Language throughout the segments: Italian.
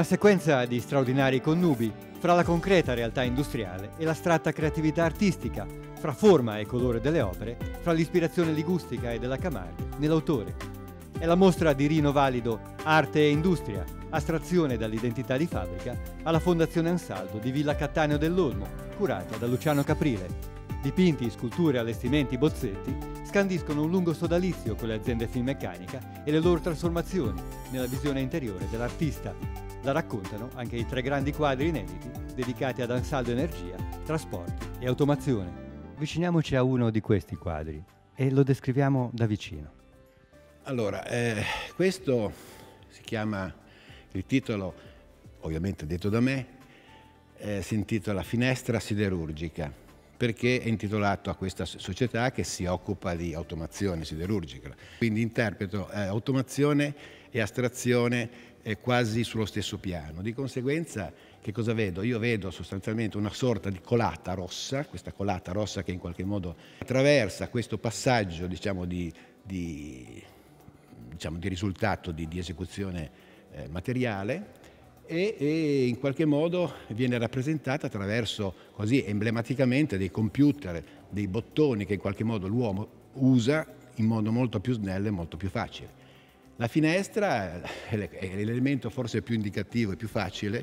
Una sequenza di straordinari connubi fra la concreta realtà industriale e l'astratta creatività artistica, fra forma e colore delle opere, fra l'ispirazione ligustica e della Camargo nell'autore. È la mostra di Rino Valido Arte e Industria, astrazione dall'identità di fabbrica, alla Fondazione Ansaldo di Villa Cattaneo dell'Olmo, curata da Luciano Caprile. Dipinti, sculture, allestimenti, bozzetti scandiscono un lungo sodalizio con le aziende filmeccanica e le loro trasformazioni nella visione interiore dell'artista. La raccontano anche i tre grandi quadri inediti dedicati ad Ansaldo Energia, trasporti e automazione. Viciniamoci a uno di questi quadri e lo descriviamo da vicino. Allora, eh, questo si chiama, il titolo, ovviamente detto da me, eh, si intitola Finestra siderurgica perché è intitolato a questa società che si occupa di automazione siderurgica. Quindi interpreto eh, automazione e astrazione quasi sullo stesso piano. Di conseguenza che cosa vedo? Io vedo sostanzialmente una sorta di colata rossa, questa colata rossa che in qualche modo attraversa questo passaggio diciamo, di, di, diciamo, di risultato di, di esecuzione eh, materiale e, e, in qualche modo viene rappresentata attraverso così emblematicamente dei computer, dei bottoni che in qualche modo l'uomo usa in modo molto più snello e molto più facile. La finestra è l'elemento forse più indicativo e più facile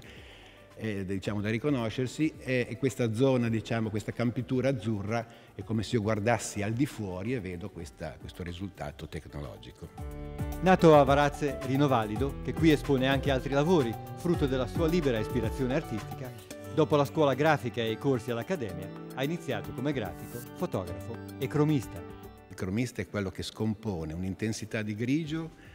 eh, diciamo, da riconoscersi e, questa zona, diciamo, questa campitura azzurra è come se io guardassi al di fuori e vedo questa, questo risultato tecnologico. Nato a Varazze Rino Valido, che qui espone anche altri lavori, frutto della sua libera ispirazione artistica, dopo la scuola grafica e i corsi all'Accademia, ha iniziato come grafico, fotografo e cromista. Il cromista è quello che scompone un'intensità di grigio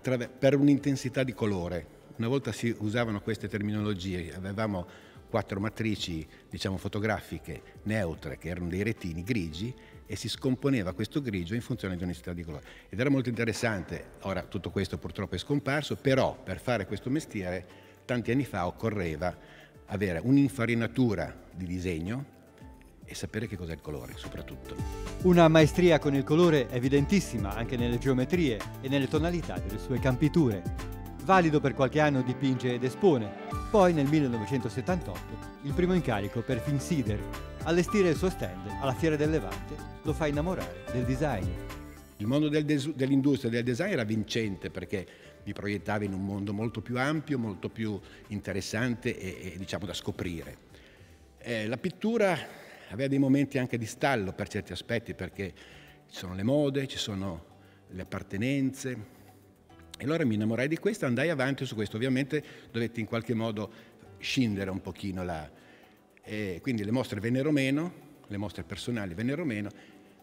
per un'intensità di colore, una volta si usavano queste terminologie, avevamo quattro matrici diciamo, fotografiche neutre che erano dei retini grigi e si scomponeva questo grigio in funzione di un'intensità di colore. Ed era molto interessante, ora tutto questo purtroppo è scomparso, però per fare questo mestiere tanti anni fa occorreva avere un'infarinatura di disegno e sapere che cos'è il colore soprattutto. Una maestria con il colore evidentissima anche nelle geometrie e nelle tonalità delle sue campiture. Valido per qualche anno dipinge ed espone. Poi nel 1978 il primo incarico per Finsider, allestire il suo stand alla Fiera del Levante, lo fa innamorare del design. Il mondo del des- dell'industria del design era vincente perché mi proiettava in un mondo molto più ampio, molto più interessante e, e diciamo da scoprire. Eh, la pittura aveva dei momenti anche di stallo per certi aspetti perché ci sono le mode, ci sono le appartenenze, e allora mi innamorai di questo, andai avanti su questo. Ovviamente dovetti in qualche modo scindere un pochino la... E quindi le mostre vennero meno, le mostre personali vennero meno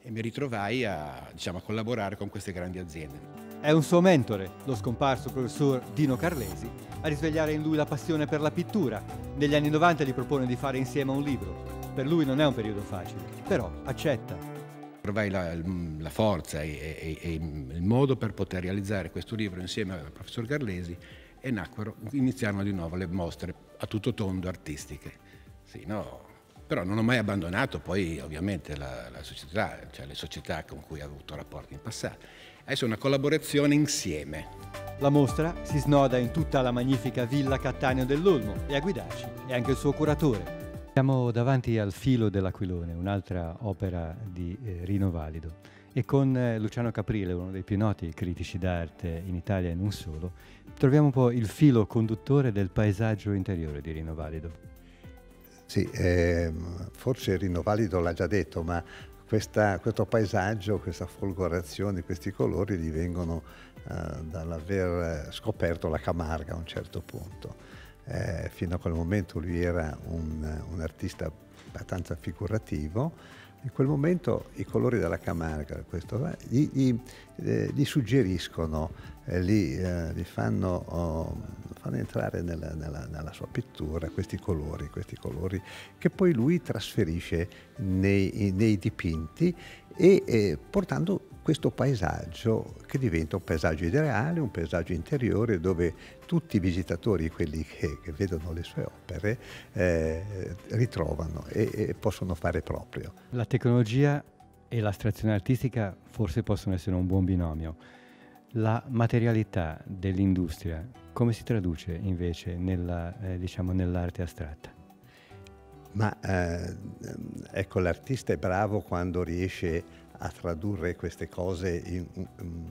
e mi ritrovai a, diciamo, a collaborare con queste grandi aziende. È un suo mentore, lo scomparso professor Dino Carlesi, a risvegliare in lui la passione per la pittura. Negli anni 90 gli propone di fare insieme un libro. Per lui non è un periodo facile, però accetta trovai la, la forza e, e, e, il modo per poter realizzare questo libro insieme al professor Garlesi e nacquero, iniziarono di nuovo le mostre a tutto tondo artistiche. Sì, no, però non ho mai abbandonato poi ovviamente la, la, società, cioè le società con cui ho avuto rapporti in passato. Adesso è una collaborazione insieme. La mostra si snoda in tutta la magnifica Villa Cattaneo dell'Olmo e a guidarci è anche il suo curatore, siamo davanti al filo dell'Aquilone, un'altra opera di eh, Rino Valido e con eh, Luciano Caprile, uno dei più noti critici d'arte in Italia e non solo, troviamo un po' il filo conduttore del paesaggio interiore di Rino Valido. Sì, eh, forse Rino Valido l'ha già detto, ma questa, questo paesaggio, questa folgorazione, questi colori divengono eh, dall'aver scoperto la Camarga a un certo punto eh, fino a quel momento lui era un, un, artista abbastanza figurativo, in quel momento i colori della Camarga questo, eh, gli, gli, eh, gli, suggeriscono, eh, gli, eh, fanno, oh, fanno, entrare nella, nella, nella, sua pittura questi colori, questi colori che poi lui trasferisce nei, nei dipinti e eh, portando questo paesaggio che diventa un paesaggio ideale, un paesaggio interiore dove tutti i visitatori, quelli che, che vedono le sue opere, eh, ritrovano e, e possono fare proprio. La tecnologia e l'astrazione artistica forse possono essere un buon binomio. La materialità dell'industria come si traduce invece nella, eh, diciamo, nell'arte astratta? Ma eh, ecco, l'artista è bravo quando riesce a tradurre queste cose, in,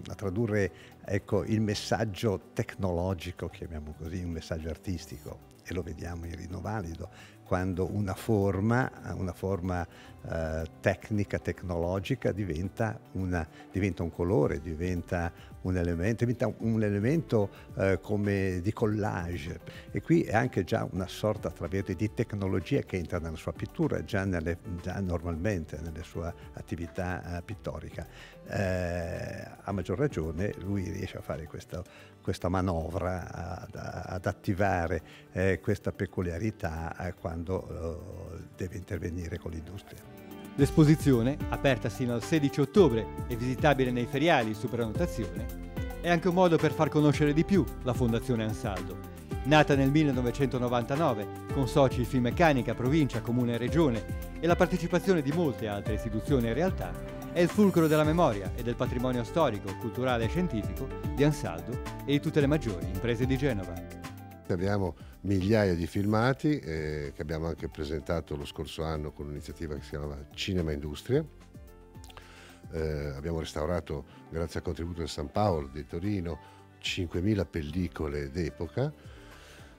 a tradurre ecco, il messaggio tecnologico, chiamiamo così, un messaggio artistico, e lo vediamo in Rinovalido, quando una forma, una forma eh, tecnica, tecnologica diventa, una, diventa, un colore, diventa un elemento, diventa un elemento eh, come di collage. E qui è anche già una sorta, di tecnologia che entra nella sua pittura, già, nelle, già normalmente nella sua attività eh, pittorica. Eh, a maggior ragione lui riesce a fare questo, questa manovra, ad, ad attivare questa peculiarità eh, quando quando eh, deve intervenire con l'industria. L'esposizione, aperta sino al 16 ottobre e visitabile nei feriali su prenotazione, è anche un modo per far conoscere di più la Fondazione Ansaldo. Nata nel 1999 con soci Finmeccanica, provincia, comune e regione e la partecipazione di molte altre istituzioni e realtà, è il fulcro della memoria e del patrimonio storico, culturale e scientifico di Ansaldo e di tutte le maggiori imprese di Genova. Abbiamo migliaia di filmati eh, che abbiamo anche presentato lo scorso anno con un'iniziativa che si chiama Cinema Industria. Eh, abbiamo restaurato, grazie al contributo del San Paolo di Torino, 5.000 pellicole d'epoca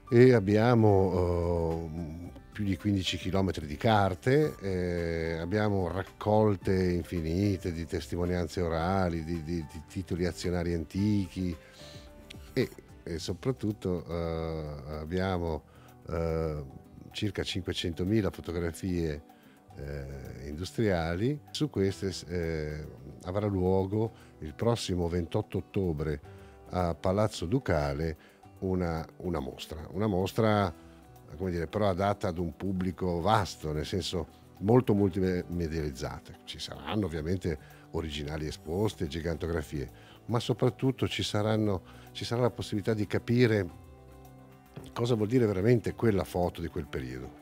e abbiamo eh, più di 15 km di carte, eh, abbiamo raccolte infinite di testimonianze orali, di, di, di titoli azionari antichi e e soprattutto eh, abbiamo eh, circa 500.000 fotografie eh, industriali. Su queste eh, avrà luogo il prossimo 28 ottobre a Palazzo Ducale una, una mostra, una mostra come dire, però adatta ad un pubblico vasto, nel senso molto multimedializzate. Ci saranno ovviamente originali esposte, gigantografie, ma soprattutto ci, saranno, ci sarà la possibilità di capire cosa vuol dire veramente quella foto di quel periodo.